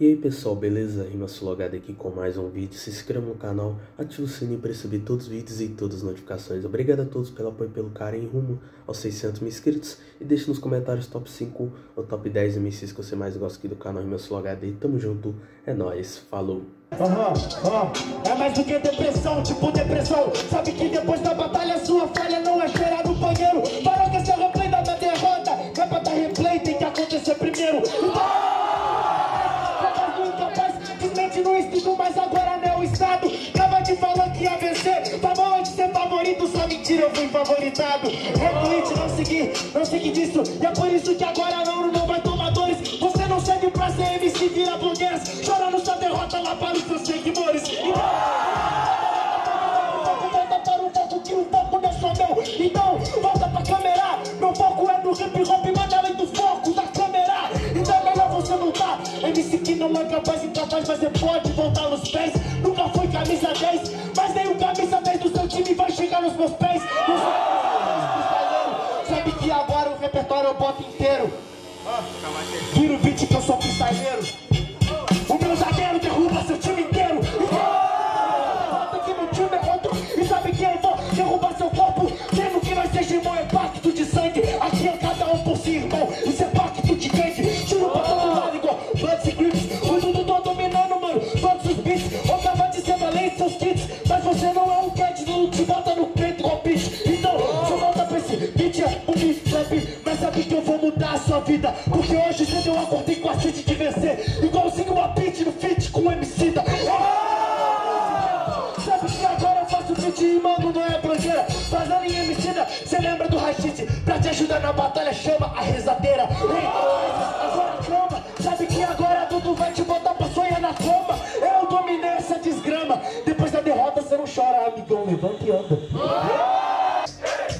E aí pessoal, beleza? RimaSulogado aqui com mais um vídeo. Se inscreva no canal, ative o sininho para receber todos os vídeos e todas as notificações. Obrigado a todos pelo apoio pelo carinho rumo aos 600 mil inscritos. E deixe nos comentários top 5 ou top 10 MCs que você mais gosta aqui do canal RimaSulogado. E tamo junto, é nóis, falou! É mais do que depressão, tipo depressão. Sabe que depois da batalha sua falha não é favoritado. Retweet, não segui, não segui disso, e é por isso que agora não, não vai tomar dores. Você não serve pra ser MC, vira blogueiras, chorando sua derrota lá para os seus seguidores. Então, volta para o foco, que o foco não é só meu. Então, volta pra câmera, meu foco é no hip hop, manda além do foco da câmera. Então é melhor você lutar, MC que não é capaz mas você pode voltar nos pés. Nunca foi camisa 10, chegar nos meus pés. Sabe que agora o repertório eu boto inteiro. Vira o beat que eu sou freestyleiro. O meu zagueiro derruba seu time Na batalha chama a rezadeira Ei, agora calma Sabe que agora tudo vai te botar pra sonhar na cama Eu dominei essa desgrama Depois da derrota cê não chora, amigão Levanta e anda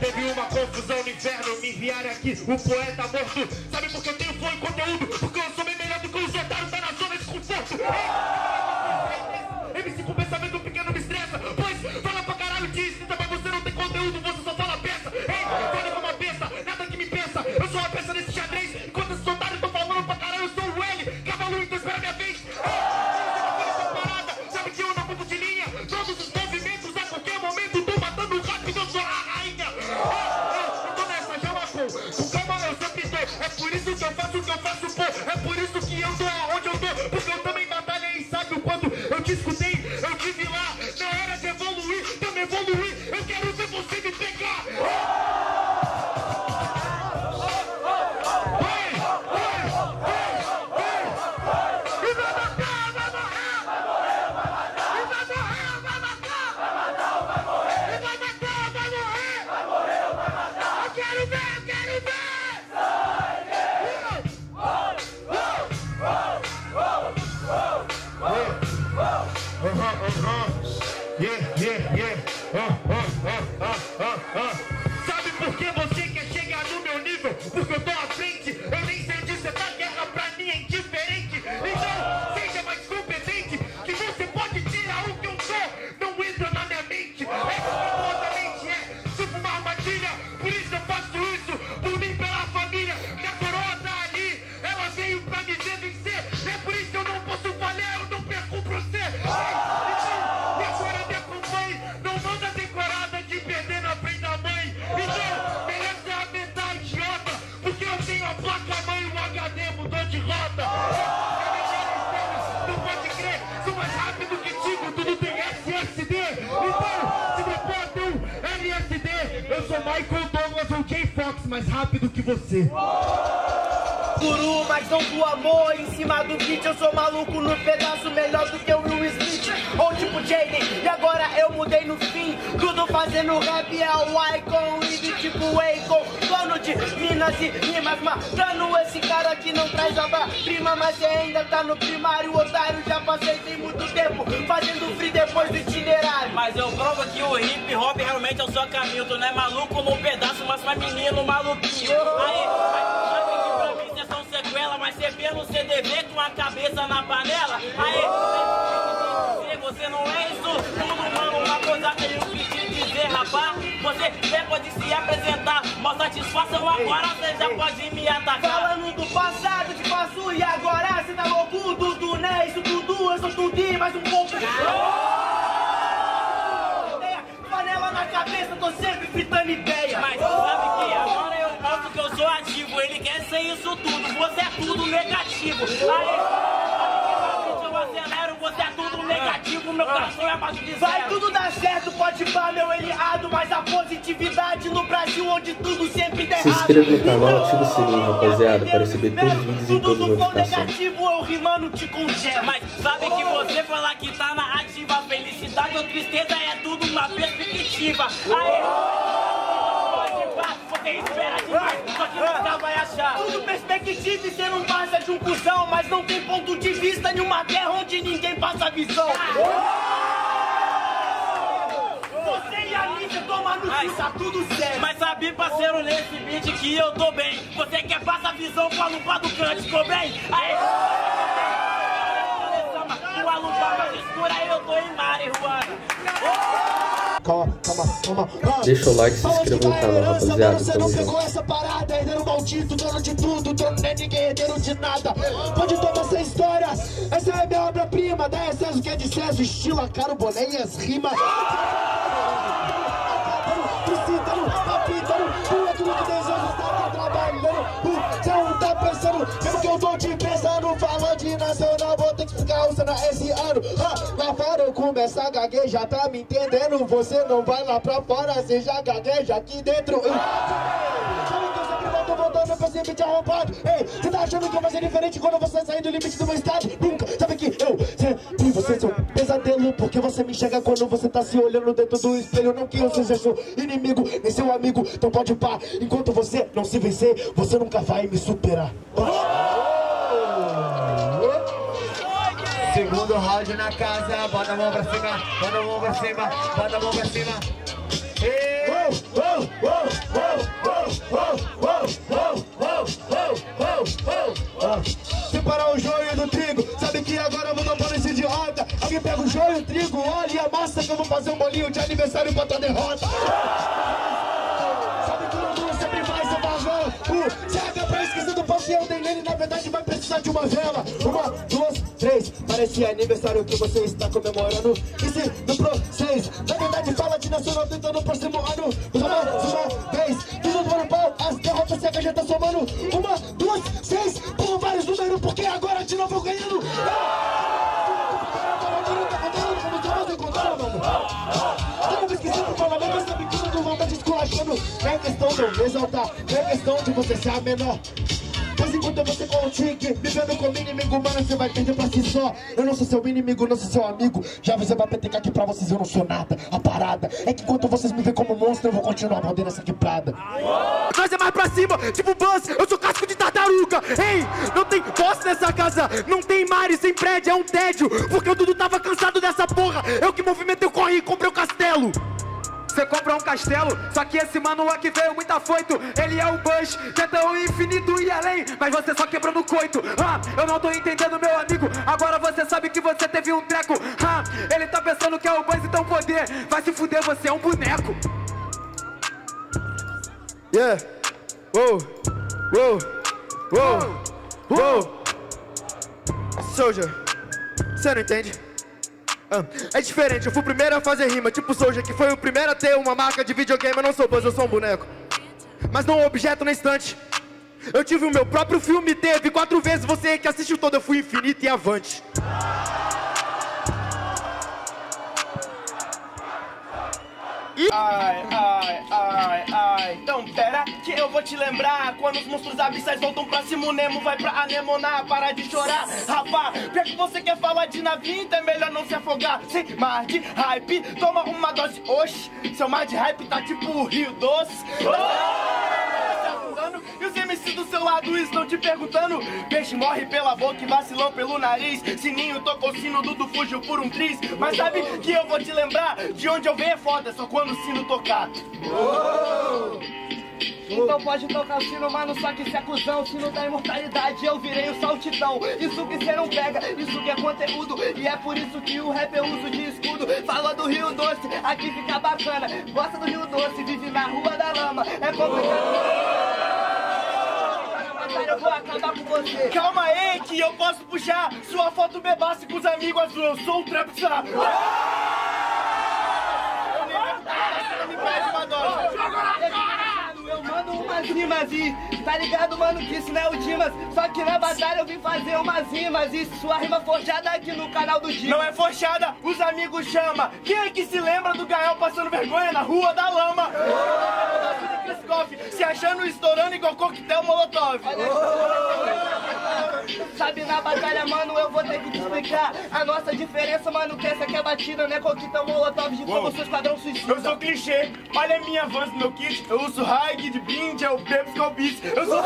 Teve uma confusão no inferno, me enviaram aqui, o poeta morto. Sabe por que eu tenho flow e conteúdo? Porque eu sou bem melhor do que os otários da na zona de conforto. MC escutei Eu tive lá Na hora de evoluir, também evoluir. Eu quero ver você me pegar. Yeah, Michael Douglas ou J Fox, mais rápido que você. Guru, mas não do amor Em cima do beat. Eu sou maluco no pedaço Melhor do que o Will Smith. Ou tipo Jaden E agora eu mudei no fim. Tudo fazendo rap é o Icon E tipo Akon Dono de minas e rimas Matando esse cara que não traz obra-prima Mas você ainda tá no primário Otário, já passei tem muito tempo Fazendo free depois do itinerário Mas eu provo que o hip hop realmente é o seu caminho Tu não é maluco no pedaço, mas mais menino maluquinho Aí, aí, pra mim cê são sequela Mas cê pelo CDV com a cabeça na panela Aí, você não é isso tudo, mano Uma coisa que eu quis dizer, rapaz Você você pode se apresentar. Mó satisfação, agora você já pode me atacar. Falando do passado, te passo e agora cê tá louco, tudo, né? Isso tudo, eu sou tudo e mais um pouco. Panela na cabeça, tô ideia. Mas sabe que agora eu mostro que eu sou ativo. Ele quer ser isso tudo, você é tudo negativo. Aí, eu acelero, você é tudo negativo. Meu coração é abaixo de zero. Vai tudo dar certo, pode pá, meu eliado, mas a positividade no Brasil onde tudo sempre der Se errado. inscreva no canal, ativa o sininho, rapaziada, para receber todos os vídeos e Tudo todas as notificações. negativo, eu rimando te congelo. Mas sabe que você falar que tá na ativa, felicidade ou tristeza é tudo uma perspectiva. Aí, pode pá, você espera que nunca vai achar. Tudo perspectiva e cê não passa de um cuzão, mas não tem ponto de vista em uma guerra onde ninguém passa visão. Você e a mídia tomar no cu, tá tudo certo. Mas sabe, parceiro, nesse beat que eu tô bem. Você quer passar visão com a lupa do cante, ficou bem? Aí, com a lupa mais escura, eu tô em marihuana. Calma, calma, calma. Ah, Deixa o like e se inscreva no canal, rapaziada. Você não pegou essa parada, herdeiro maldito, dono de tudo, dono não é ninguém, herdeiro de nada. Pode tomar essa história, essa é minha obra-prima, da excesso que é de César, estilo a cara, o boné e as rimas. Usando esse ano. Lá fora eu começo a gaguejar, tá me entendendo? Você não vai lá pra fora, você já gagueja aqui dentro. Eu. Ei, você tá achando que eu vou fazer diferente quando você sair do limite do meu estado? Nunca, sabe que eu sempre você pesadelo, porque você me enxerga quando você tá se olhando dentro do espelho. Não que eu seja seu inimigo, nem seu amigo, então pode pá. Enquanto você não se vencer, você nunca vai me superar. Segundo round na casa, bota a mão pra cima, bota a mão pra cima, bota a mão pra cima. Separar o joio do trigo, sabe que agora eu vou tomar esse idiota. Alguém pega o joio, o trigo, óleo e a massa que eu vou fazer um bolinho de aniversário pra tua derrota. Eu dei nele, na verdade vai precisar de uma vela. Uma, duas, três. Parece aniversário que você está comemorando. E se no seis, na verdade fala de nacional tentando o próximo ano. Uma, uma vez, tudo no pau, as derrotas cega já tá somando. Uma, duas, seis, por vários números, porque agora de novo eu ganhando. O. Não é questão de eu exaltar, não é questão de você ser a menor. Enquanto você com o tique, vivendo com o inimigo, mano, você vai perder pra si só. Eu não sou seu inimigo, não sou seu amigo. Já você vai petecar aqui pra vocês, eu não sou nada. A parada é que enquanto vocês me veem como monstro, eu vou continuar mordendo essa quebrada. Nós é mais pra cima, tipo Buzz, eu sou casco de tartaruga. Ei, não tem boss nessa casa, não tem mares sem prédio, é um tédio. Porque o Dudu tava cansado dessa porra. Eu que movimentei o corre e comprei o castelo. Você compra um castelo, só que esse mano aqui veio muito afoito. Ele é o Bush, tenta o infinito e além, mas você só quebrou no coito. Ah, eu não tô entendendo, meu amigo. Agora você sabe que você teve um treco. Ah, ele tá pensando que é o Buzz, então poder. Vai se fuder, você é um boneco. Yeah. Whoa. Whoa. Whoa. Whoa. Soldier. Você não entende? Ah, é diferente, eu fui o primeiro a fazer rima, tipo Soldier, que foi o primeiro a ter uma marca de videogame. Eu não sou Buzz, eu sou um boneco. Mas não um objeto na estante. Eu tive o meu próprio filme, teve quatro vezes. Você que assistiu todo, eu fui infinito e avante. Ai, ai, ai, ai. Então pera que eu vou te lembrar. Quando os monstros abissais voltam pra cima, o Nemo vai pra anemonar. Para de chorar, rapá. Pior que você quer falar de navio, então é melhor não se afogar. Sem mar de hype, toma uma dose. Oxi, seu mar de hype tá tipo o Rio Doce. Se lado estão te perguntando Peixe morre pela boca e vacilão pelo nariz Sininho tocou o sino, Dudu fugiu por um triz Mas sabe que eu vou te lembrar De onde eu venho é foda, só quando o sino tocar Então pode tocar o sino, mano, só que se é cuzão, sino da imortalidade, eu virei o saltitão. Isso que cê não pega, isso que é conteúdo. E é por isso que o rap eu uso de escudo. Fala do Rio Doce, aqui fica bacana. Gosta do Rio Doce, vive na rua da lama. É complicado. Eu vou acabar com você. Calma aí, que eu posso puxar sua foto bebasse com os amigos azul. Eu sou o dose. Eu mando umas rimas e tá ligado, mano, que isso não é o Dimas. Só que na batalha eu vim fazer umas rimas e sua rima forjada aqui no canal do Dimas. Não é forchada, os amigos chama. Quem é que se lembra do Gael passando vergonha na rua da lama? Se achando estourando igual coquetel molotov. Sabe, na batalha, mano, eu vou ter que te explicar a nossa diferença, mano, que essa aqui é batida, né? Coquetel molotov de fogo, seu esquadrão suicida. Eu sou clichê, olha a minha avanço no meu kit. Eu uso high, de blind, é o Pepsi com beats. Eu sou.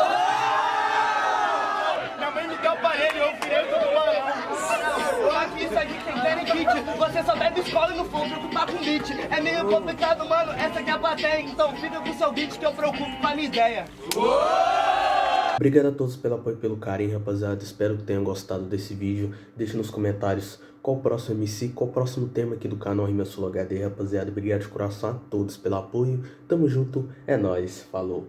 Minha mãe me deu aparelho, eu virei todo barão. Aqui isso a gente Kit. Você só bebe escola e não for preocupar com beat. É meio complicado, mano. Essa aqui é a plateia. Então fica com seu beat que eu preocupo com a minha ideia. Obrigado a todos pelo apoio e pelo carinho, rapaziada. Espero que tenham gostado desse vídeo. Deixe nos comentários qual o próximo MC, qual o próximo tema aqui do canal Rima Sul HD, rapaziada. Obrigado de coração a todos pelo apoio. Tamo junto, é nóis, falou.